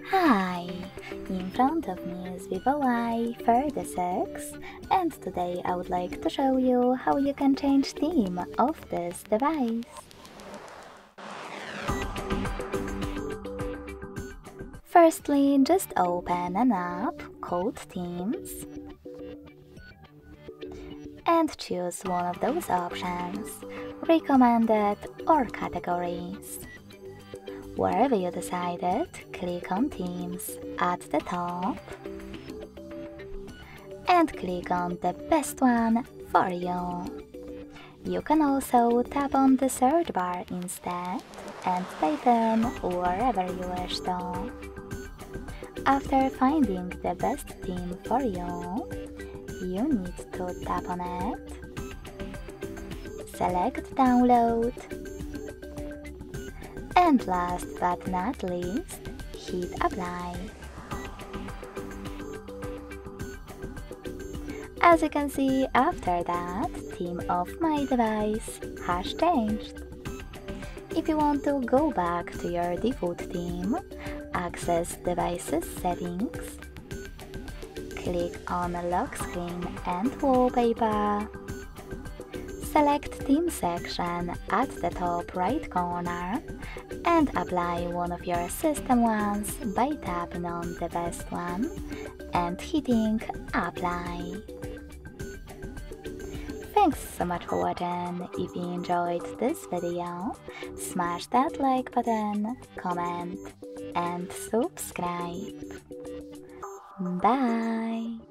Hi! In front of me is Vivo Y36 and today I would like to show you how you can change theme of this device. Firstly, just open an app called Themes and choose one of those options, recommended or categories. Wherever you decided, click on Themes at the top and click on the best one for you. You can also tap on the search bar instead and type them wherever you wish to. After finding the best theme for you, you need to tap on it, select download, and last but not least, hit apply. As you can see, after that, theme of my device has changed. If you want to go back to your default theme, access Devices Settings, click on Lock Screen and Wallpaper, select Theme section at the top right corner and apply one of your system ones by tapping on the best one and hitting Apply. Thanks so much for watching. If you enjoyed this video, smash that like button, comment and subscribe. Bye!